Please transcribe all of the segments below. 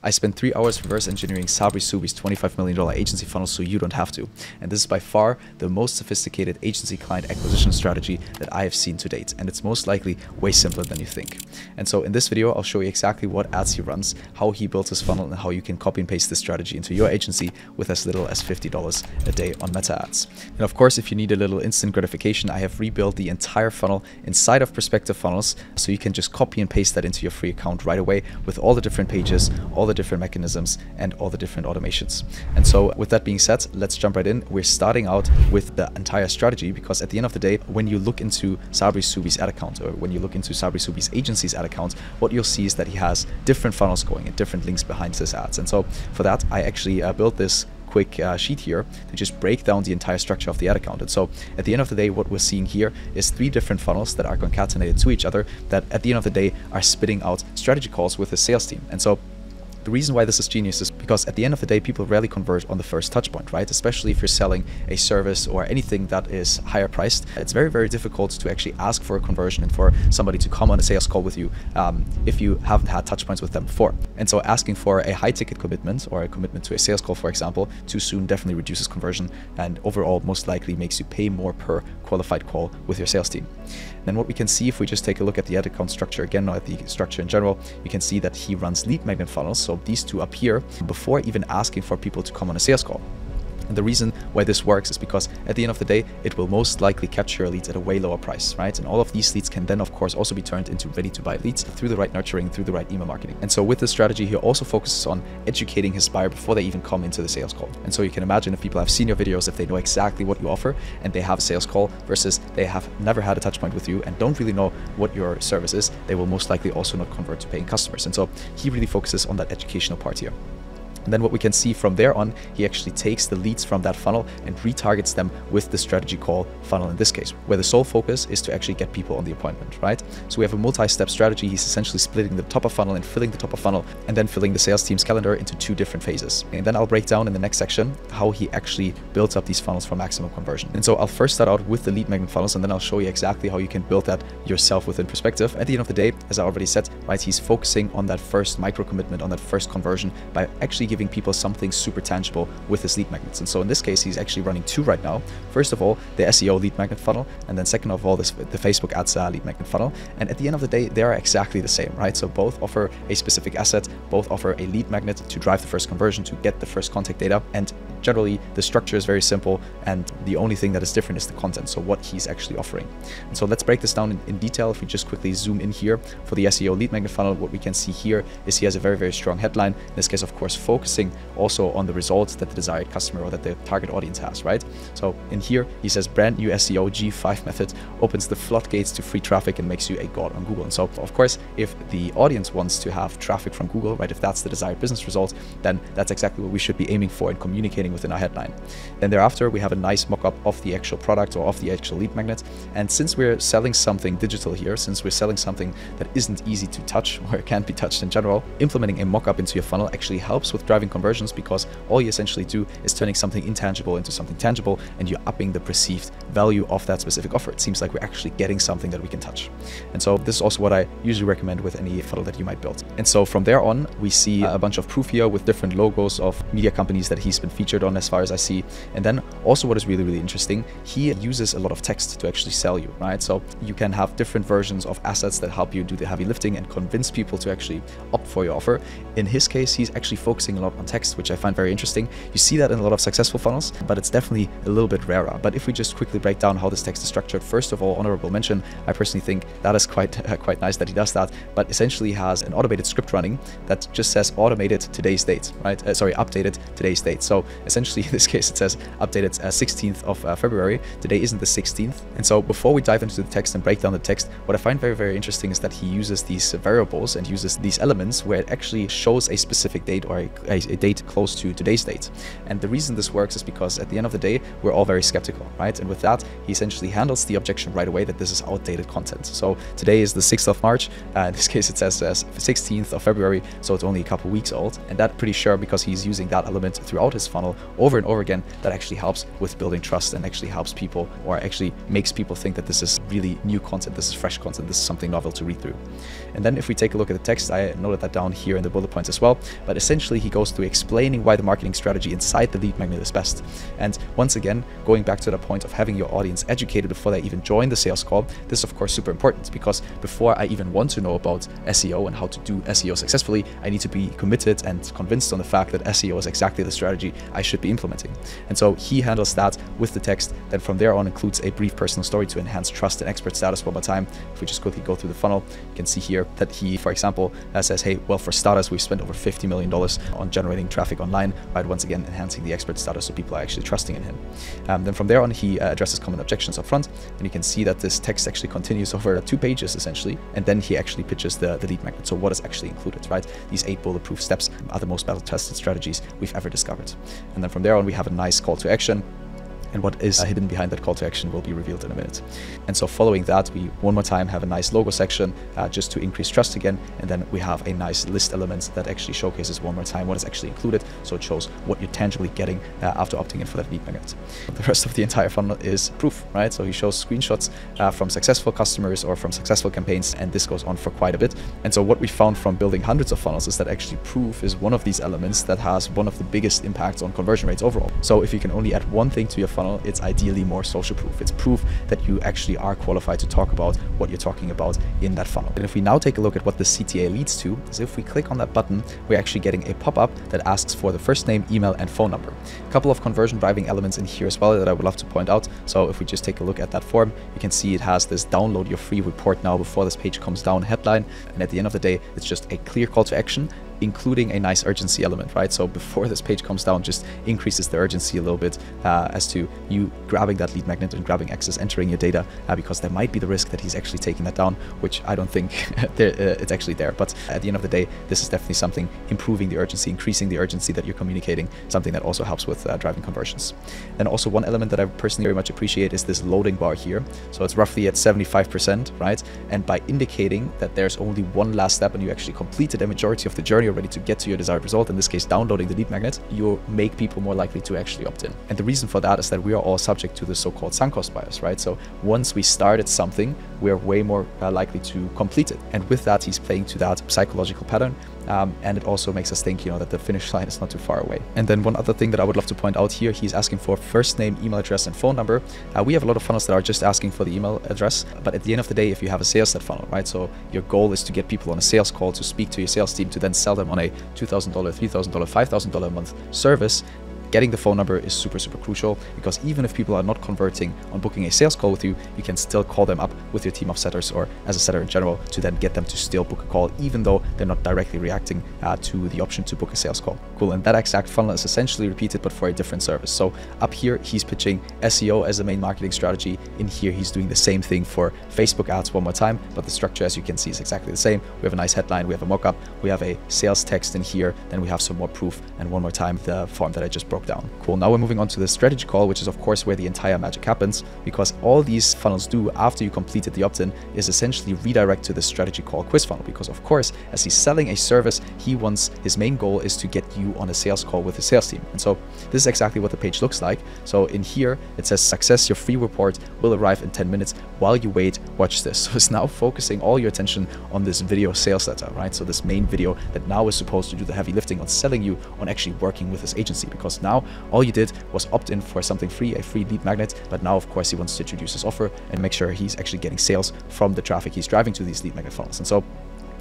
I spent three hours reverse engineering Sabri Suby's $25 million agency funnel so you don't have to. And this is by far the most sophisticated agency client acquisition strategy that I have seen to date. And it's most likely way simpler than you think. And so in this video, I'll show you exactly what ads he runs, how he built his funnel, and how you can copy and paste this strategy into your agency with as little as $50 a day on Meta ads. And of course, if you need a little instant gratification, I have rebuilt the entire funnel inside of Perspective Funnels so you can just copy and paste that into your free account right away with all the different pages, all the different mechanisms and all the different automations. And so with that being said, let's jump right in. We're starting out with the entire strategy because at the end of the day, when you look into Sabri Suby's ad account or when you look into Sabri Suby's agency's ad account, what you'll see is that he has different funnels going and different links behind his ads. And so for that, I actually uh, built this quick uh, sheet here to just break down the entire structure of the ad account. And so at the end of the day, what we're seeing here is three different funnels that are concatenated to each other that at the end of the day are spitting out strategy calls with the sales team. And so the reason why this is genius is because at the end of the day, people rarely convert on the first touch point, right? Especially if you're selling a service or anything that is higher priced. It's very, very difficult to actually ask for a conversion and for somebody to come on a sales call with you um, if you haven't had touch points with them before. And so asking for a high ticket commitment or a commitment to a sales call, for example, too soon definitely reduces conversion and overall most likely makes you pay more per qualified call with your sales team. Then what we can see if we just take a look at the ad account structure again, or at the structure in general, you can see that he runs lead magnet funnels. So these two appear before even asking for people to come on a sales call. And the reason why this works is because at the end of the day, it will most likely capture your leads at a way lower price, right? And all of these leads can then, of course, also be turned into ready to buy leads through the right nurturing, through the right email marketing. And so with this strategy, he also focuses on educating his buyer before they even come into the sales call. And so you can imagine if people have seen your videos, if they know exactly what you offer and they have a sales call versus they have never had a touch point with you and don't really know what your service is, they will most likely also not convert to paying customers. And so he really focuses on that educational part here. And then what we can see from there on, he actually takes the leads from that funnel and retargets them with the strategy call funnel in this case, where the sole focus is to actually get people on the appointment, right? So we have a multi-step strategy. He's essentially splitting the top of funnel and filling the top of funnel and then filling the sales team's calendar into two different phases. And then I'll break down in the next section how he actually builds up these funnels for maximum conversion. And so I'll first start out with the lead magnet funnels and then I'll show you exactly how you can build that yourself within perspective. At the end of the day, as I already said, right, he's focusing on that first micro commitment, on that first conversion by actually giving giving people something super tangible with his lead magnets. And so in this case, he's actually running two right now. First of all, the SEO lead magnet funnel, and then second of all, this, the Facebook ads uh, lead magnet funnel. And at the end of the day, they are exactly the same, right? So both offer a specific asset, both offer a lead magnet to drive the first conversion, to get the first contact data. And generally, the structure is very simple, and the only thing that is different is the content, so what he's actually offering. And so let's break this down in, in detail. If we just quickly zoom in here for the SEO lead magnet funnel, what we can see here is he has a very, very strong headline. In this case, of course, focusing also on the results that the desired customer or that the target audience has, right? So in here, he says brand new SEO G5 method opens the floodgates to free traffic and makes you a god on Google. And so of course, if the audience wants to have traffic from Google, right, if that's the desired business result, then that's exactly what we should be aiming for and communicating within our headline. Then thereafter, we have a nice mock-up of the actual product or of the actual lead magnet. And since we're selling something digital here, since we're selling something that isn't easy to touch or can't be touched in general, implementing a mock-up into your funnel actually helps with driving driving conversions because all you essentially do is turning something intangible into something tangible and you're upping the perceived value of that specific offer. It seems like we're actually getting something that we can touch. And so this is also what I usually recommend with any funnel that you might build. And so from there on, we see a bunch of proof here with different logos of media companies that he's been featured on as far as I see. And then also what is really, really interesting, he uses a lot of text to actually sell you, right? So you can have different versions of assets that help you do the heavy lifting and convince people to actually opt for your offer. In his case, he's actually focusing a lot on text, which I find very interesting. You see that in a lot of successful funnels, but it's definitely a little bit rarer. But if we just quickly break down how this text is structured, first of all, honorable mention, I personally think that is quite uh, quite nice that he does that, but essentially has an automated script running that just says automated today's date, right? Uh, sorry, updated today's date. So essentially in this case, it says updated uh, 16th of uh, February. Today isn't the 16th. And so before we dive into the text and break down the text, what I find very, very interesting is that he uses these variables and uses these elements where it actually shows a specific date or a, a, date close to today's date. And the reason this works is because at the end of the day, we're all very skeptical, right? And with that, he essentially handles the objection right away that this is outdated content. So today is the 6th of March. Uh, in this case, it says uh, 16th of February, so it's only a couple weeks old. And that pretty sure because he's using that element throughout his funnel over and over again that actually helps with building trust and actually helps people or actually makes people think that this is really new content, this is fresh content, this is something novel to read through. And then if we take a look at the text, I noted that down here in the bullet points as well, but essentially he goes through explaining why the marketing strategy inside the lead magnet is best. And once again, going back to the point of having your audience educated before they even join the sales call, this is of course super important because before I even want to know about SEO and how to do SEO successfully, I need to be committed and convinced on the fact that SEO is exactly the strategy I should be implementing. And so he handles that with the text, then from there on includes a brief personal story to enhance trust and expert status one more time. If we just quickly go through the funnel, you can see here that he, for example, uh, says, hey, well, for starters, we've spent over $50 million on generating traffic online, right? Once again, enhancing the expert status so people are actually trusting in him. Um, then from there on, he uh, addresses common objections up front, and you can see that this text actually continues over two pages essentially, and then he actually pitches the, the lead magnet. So what is actually included, right? These eight bulletproof steps are the most battle-tested strategies we've ever discovered. And then from there on, we have a nice call to action and what is hidden behind that call to action will be revealed in a minute. And so following that, we one more time have a nice logo section uh, just to increase trust again. And then we have a nice list element that actually showcases one more time what is actually included. So it shows what you're tangibly getting uh, after opting in for that lead magnet. The rest of the entire funnel is proof, right? So he shows screenshots uh, from successful customers or from successful campaigns. And this goes on for quite a bit. And so what we found from building hundreds of funnels is that actually proof is one of these elements that has one of the biggest impacts on conversion rates overall. So if you can only add one thing to your funnel, it's ideally more social proof. It's proof that you actually are qualified to talk about what you're talking about in that funnel. And if we now take a look at what the CTA leads to, is if we click on that button, we're actually getting a pop-up that asks for the first name, email, and phone number. A couple of conversion driving elements in here as well that I would love to point out. So if we just take a look at that form, you can see it has this download your free report now before this page comes down headline. And at the end of the day, it's just a clear call to action including a nice urgency element, right? So before this page comes down, just increases the urgency a little bit uh, as to you grabbing that lead magnet and grabbing access, entering your data, uh, because there might be the risk that he's actually taking that down, which I don't think there, uh, it's actually there. But at the end of the day, this is definitely something improving the urgency, increasing the urgency that you're communicating, something that also helps with uh, driving conversions. And also one element that I personally very much appreciate is this loading bar here. So it's roughly at 75%, right? And by indicating that there's only one last step and you actually completed a majority of the journey already to get to your desired result, in this case downloading the lead magnet, you make people more likely to actually opt in. And the reason for that is that we are all subject to the so-called sunk cost bias, right? So once we started something, we're way more uh, likely to complete it. And with that, he's playing to that psychological pattern. Um, and it also makes us think, you know, that the finish line is not too far away. And then one other thing that I would love to point out here, he's asking for first name, email address, and phone number. Uh, we have a lot of funnels that are just asking for the email address, but at the end of the day, if you have a sales set funnel, right, so your goal is to get people on a sales call to speak to your sales team to then sell them on a $2,000, $3,000, $5,000 a month service, getting the phone number is super, super crucial because even if people are not converting on booking a sales call with you, you can still call them up with your team of setters or as a setter in general to then get them to still book a call, even though they're not directly reacting uh, to the option to book a sales call. Cool. And that exact funnel is essentially repeated, but for a different service. So up here, he's pitching SEO as a main marketing strategy. In here, he's doing the same thing for Facebook ads one more time, but the structure, as you can see, is exactly the same. We have a nice headline, we have a mockup, we have a sales text in here, then we have some more proof, and one more time, the form that I just broke down. Cool. Now we're moving on to the strategy call, which is of course where the entire magic happens, because all these funnels do after you completed the opt-in is essentially redirect to the strategy call quiz funnel. Because of course, as he's selling a service, he wants his main goal is to get you on a sales call with his sales team. And so this is exactly what the page looks like. So in here, it says success, your free report will arrive in 10 minutes. While you wait, watch this. So it's now focusing all your attention on this video sales letter, right? So this main video that now is supposed to do the heavy lifting on selling you on actually working with this agency because now all you did was opt in for something free, a free lead magnet, but now of course he wants to introduce his offer and make sure he's actually getting sales from the traffic he's driving to these lead magnet funnels. And so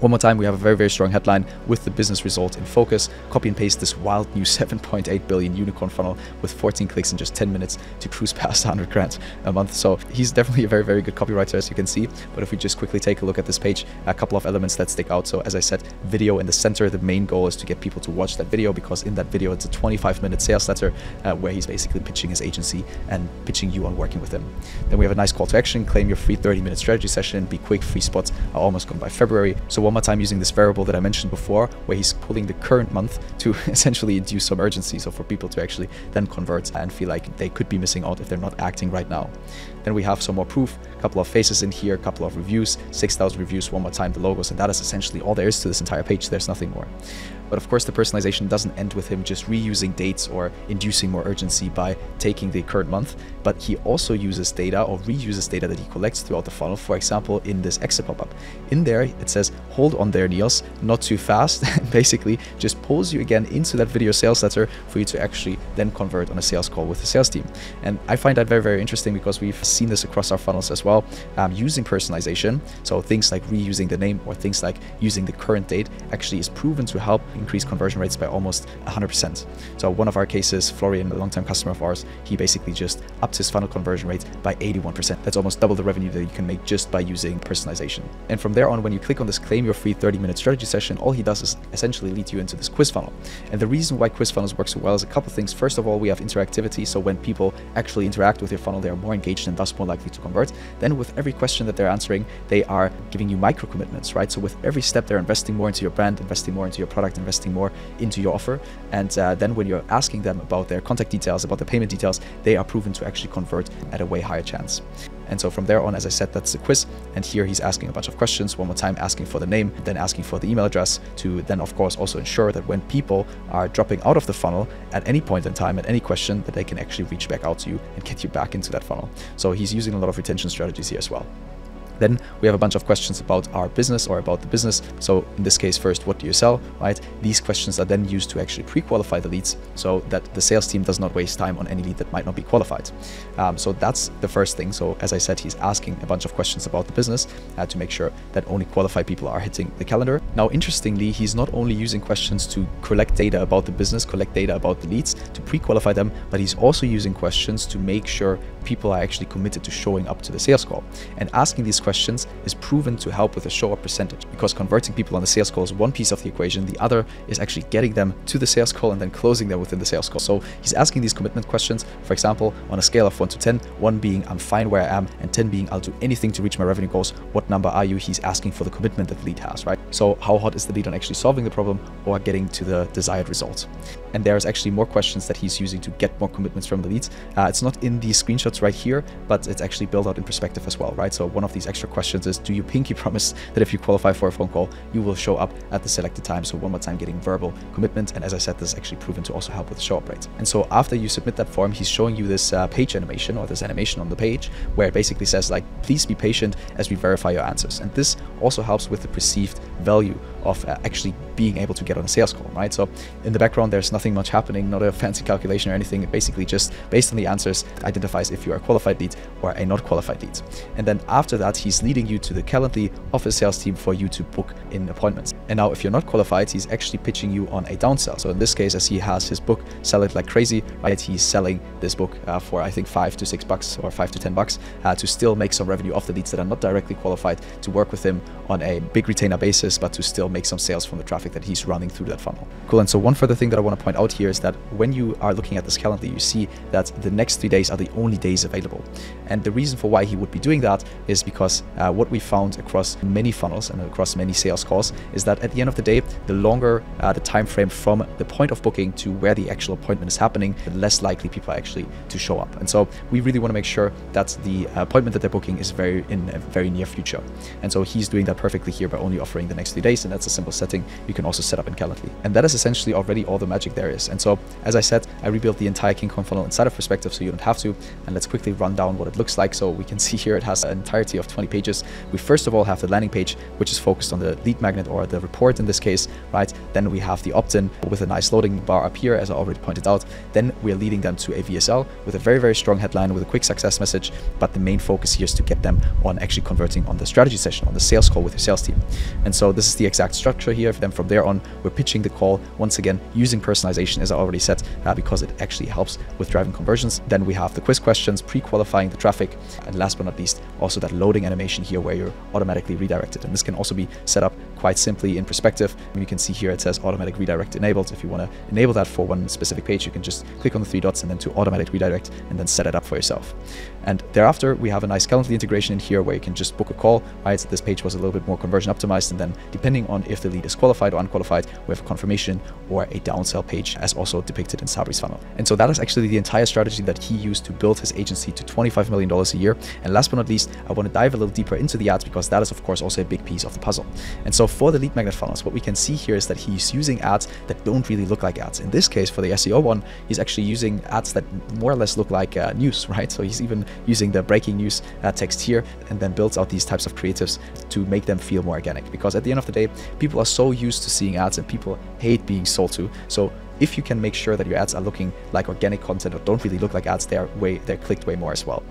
one more time, we have a very, very strong headline with the business result in focus. Copy and paste this wild new 7.8 billion unicorn funnel with 14 clicks in just 10 minutes to cruise past 100 grand a month. So he's definitely a very, very good copywriter, as you can see. But if we just quickly take a look at this page, a couple of elements that stick out. So as I said, video in the center, the main goal is to get people to watch that video because in that video, it's a 25 minute sales letter uh, where he's basically pitching his agency and pitching you on working with him. Then we have a nice call to action, claim your free 30 minute strategy session, be quick, free spots are almost gone by February. So one more time using this variable that I mentioned before, where he's pulling the current month to essentially induce some urgency. So for people to actually then convert and feel like they could be missing out if they're not acting right now. Then we have some more proof, a couple of faces in here, a couple of reviews, 6,000 reviews, one more time, the logos, and that is essentially all there is to this entire page. There's nothing more. But of course, the personalization doesn't end with him just reusing dates or inducing more urgency by taking the current month, but he also uses data or reuses data that he collects throughout the funnel. For example, in this exit pop-up. In there, it says, hold on there, Niels, not too fast. Basically, just pulls you again into that video sales letter for you to actually then convert on a sales call with the sales team. And I find that very, very interesting because we've seen this across our funnels as well, um, using personalization. So things like reusing the name or things like using the current date actually is proven to help increase conversion rates by almost 100%. So one of our cases, Florian, a long-time customer of ours, he basically just upped his funnel conversion rate by 81%. That's almost double the revenue that you can make just by using personalization. And from there on, when you click on this claim your free 30-minute strategy session, all he does is essentially lead you into this quiz funnel. And the reason why quiz funnels work so well is a couple things. First of all, we have interactivity. So when people actually interact with your funnel, they are more engaged and thus more likely to convert. Then with every question that they're answering, they are giving you micro commitments, right? So with every step, they're investing more into your brand, investing more into your product, investing more into your offer. And uh, then when you're asking them about their contact details, about the payment details, they are proven to actually convert at a way higher chance. And so from there on, as I said, that's the quiz. And here he's asking a bunch of questions, one more time asking for the name, then asking for the email address to then, of course, also ensure that when people are dropping out of the funnel at any point in time, at any question, that they can actually reach back out to you and get you back into that funnel. So he's using a lot of retention strategies here as well. Then we have a bunch of questions about our business or about the business. So in this case, first, what do you sell, right? These questions are then used to actually pre-qualify the leads so that the sales team does not waste time on any lead that might not be qualified. Um, so that's the first thing. So as I said, he's asking a bunch of questions about the business uh, to make sure that only qualified people are hitting the calendar. Now, interestingly, he's not only using questions to collect data about the business, collect data about the leads to pre-qualify them, but he's also using questions to make sure people are actually committed to showing up to the sales call. And asking these questions is proven to help with the show up percentage because converting people on the sales call is one piece of the equation. The other is actually getting them to the sales call and then closing them within the sales call. So he's asking these commitment questions, for example, on a scale of 1 to 10, 1 being I'm fine where I am, and 10 being I'll do anything to reach my revenue goals. What number are you? He's asking for the commitment that the lead has, right? So how hot is the lead on actually solving the problem or getting to the desired result? And there's actually more questions that he's using to get more commitments from the leads. Uh, it's not in the screenshots right here, but it's actually built out in perspective as well, right? So one of these extra questions is, do you pinky promise that if you qualify for a phone call, you will show up at the selected time? So one more time, getting verbal commitment. And as I said, this is actually proven to also help with the show up rate. And so after you submit that form, he's showing you this uh, page animation or this animation on the page where it basically says like, please be patient as we verify your answers. And this also helps with the perceived value of uh, actually being able to get on a sales call, right? So in the background, there's nothing much happening, not a fancy calculation or anything. It basically just based on the answers identifies if you are a qualified lead or a not qualified lead. And then after that, he's leading you to the Calendly of his sales team for you to book in appointments. And now if you're not qualified, he's actually pitching you on a downsell. So in this case, as he has his book, sell it like crazy, right? He's selling this book uh, for I think five to six bucks or five to 10 bucks uh, to still make some revenue off the leads that are not directly qualified to work with him on a big retainer basis, but to still make some sales from the traffic that he's running through that funnel. Cool. And so one further thing that I want to point out here is that when you are looking at this calendar, you see that the next three days are the only days available. And the reason for why he would be doing that is because uh, what we found across many funnels and across many sales calls is that at the end of the day, the longer uh, the time frame from the point of booking to where the actual appointment is happening, the less likely people are actually to show up. And so we really want to make sure that the appointment that they're booking is very in a very near future. And so he's doing that perfectly here by only offering the next three days, and that's a simple setting you can also set up in Calendly. And that is essentially already all the magic there is. And so, as I said, I rebuilt the entire King Kong funnel inside of Perspective so you don't have to. And let's quickly run down what it looks like. So we can see here it has an entirety of 20 pages. We first of all have the landing page, which is focused on the lead magnet or the report in this case, right? Then we have the opt-in with a nice loading bar up here, as I already pointed out. Then we're leading them to a VSL with a very, very strong headline with a quick success message. But the main focus here is to get them on actually converting on the strategy session, on the sales call with your sales team. And so this is the exact structure here. Then from there on, we're pitching the call once again using personalization, as I already said, uh, because it actually helps with driving conversions. Then we have the quiz questions, pre-qualifying the traffic, and last but not least, also that loading animation here where you're automatically redirected. And this can also be set up quite simply in perspective. You can see here it says automatic redirect enabled. If you want to enable that for one specific page, you can just click on the three dots and then to automatic redirect and then set it up for yourself. And thereafter, we have a nice Calendly integration in here where you can just book a call, right? This page was a little bit more conversion optimized. And then depending on if the lead is qualified or unqualified, we have a confirmation or a downsell page as also depicted in Sabri's funnel. And so that is actually the entire strategy that he used to build his agency to $25 million a year. And last but not least, I want to dive a little deeper into the ads because that is of course also a big piece of the puzzle. And so for the lead magnet funnels, what we can see here is that he's using ads that don't really look like ads. In this case, for the SEO one, he's actually using ads that more or less look like uh, news, right? So he's even using the breaking news uh, text here and then builds out these types of creatives to make them feel more organic. Because at the end of the day, people are so used to seeing ads and people hate being sold to. So if you can make sure that your ads are looking like organic content or don't really look like ads, they're way they're clicked way more as well.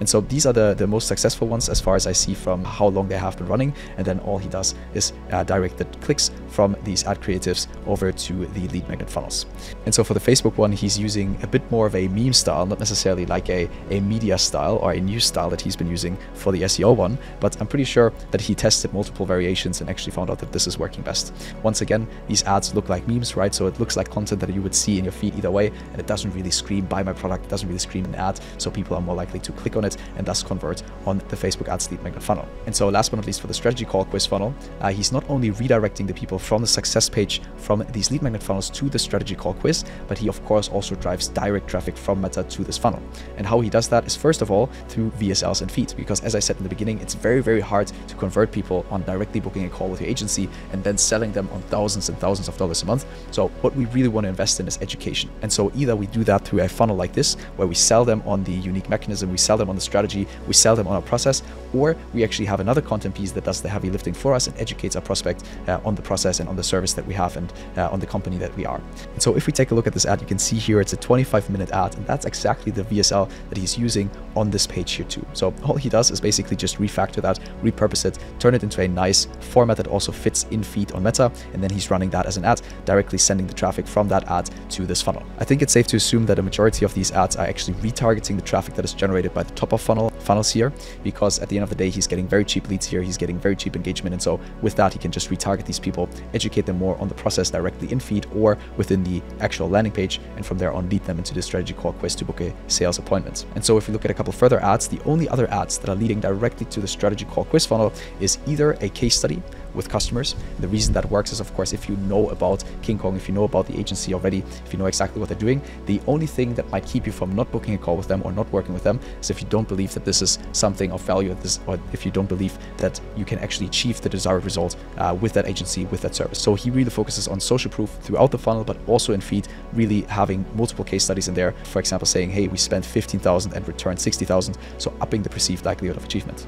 And so these are the, the most successful ones as far as I see from how long they have been running. And then all he does is uh, direct the clicks from these ad creatives over to the lead magnet funnels. And so for the Facebook one, he's using a bit more of a meme style, not necessarily like a, a media style or a news style that he's been using for the SEO one, but I'm pretty sure that he tested multiple variations and actually found out that this is working best. Once again, these ads look like memes, right? So it looks like content that you would see in your feed either way, and it doesn't really scream buy my product, it doesn't really scream an ad, so people are more likely to click on it and thus convert on the Facebook ads lead magnet funnel. And so last but not least for the strategy call quiz funnel, uh, he's not only redirecting the people from the success page from these lead magnet funnels to the strategy call quiz, but he of course also drives direct traffic from Meta to this funnel. And how he does that is first of all through VSLs and feeds, because as I said in the beginning, it's very, very hard to convert people on directly booking a call with your agency and then selling them on thousands and thousands of dollars a month. So what we really want to invest in is education. And so either we do that through a funnel like this, where we sell them on the unique mechanism, we sell them on the strategy, we sell them on our process, or we actually have another content piece that does the heavy lifting for us and educates our prospect uh, on the process and on the service that we have and uh, on the company that we are. And so if we take a look at this ad, you can see here it's a 25 minute ad, and that's exactly the VSL that he's using on this page here too. So all he does is basically just refactor that, repurpose it, turn it into a nice format that also fits in feed on Meta, and then he's running that as an ad, directly sending the traffic from that ad to this funnel. I think it's safe to assume that a majority of these ads are actually retargeting the traffic that is generated by the top of funnel funnels here, because at the end of the day, he's getting very cheap leads here, he's getting very cheap engagement, and so with that, he can just retarget these people, educate them more on the process directly in feed or within the actual landing page, and from there on lead them into the strategy call quiz to book a sales appointment. And so if we look at a couple further ads, the only other ads that are leading directly to the strategy call quiz funnel is either a case study with customers. The reason that works is, of course, if you know about King Kong, if you know about the agency already, if you know exactly what they're doing, the only thing that might keep you from not booking a call with them or not working with them is if you don't believe that this is something of value this, or if you don't believe that you can actually achieve the desired result uh, with that agency, with that service. So he really focuses on social proof throughout the funnel, but also in feed, really having multiple case studies in there. For example, saying, hey, we spent 15,000 and returned 60,000, so upping the perceived likelihood of achievement.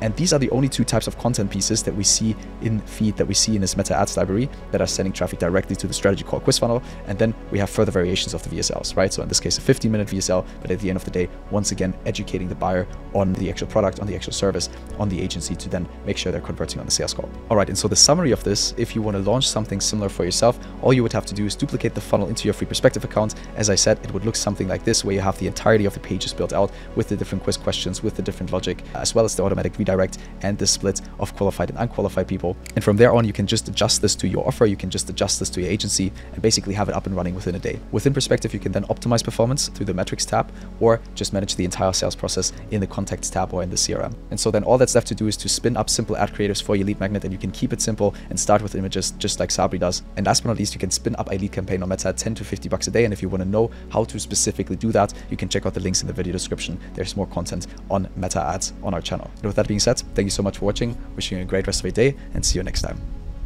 And these are the only two types of content pieces that we see in feed that we see in this meta ads library that are sending traffic directly to the strategy call quiz funnel. And then we have further variations of the VSLs, right? So in this case, a 15 minute VSL, but at the end of the day, once again, educating the buyer on the actual product, on the actual service, on the agency to then make sure they're converting on the sales call. All right. And so the summary of this, if you want to launch something similar for yourself, all you would have to do is duplicate the funnel into your free perspective account. As I said, it would look something like this, where you have the entirety of the pages built out with the different quiz questions, with the different logic, as well as the automatic redirect and the split of qualified and unqualified people. And from there on, you can just adjust this to your offer. You can just adjust this to your agency and basically have it up and running within a day. Within Perspective, you can then optimize performance through the metrics tab or just manage the entire sales process in the contacts tab or in the CRM. And so then all that's left to do is to spin up simple ad creatives for your lead magnet and you can keep it simple and start with images just like Sabri does. And last but not least, you can spin up a lead campaign on Meta at 10 to 50 bucks a day. And if you want to know how to specifically do that, you can check out the links in the video description. There's more content on Meta ads on our channel. And with that being said, thank you so much for watching. Wishing you a great rest of your day and see you next time.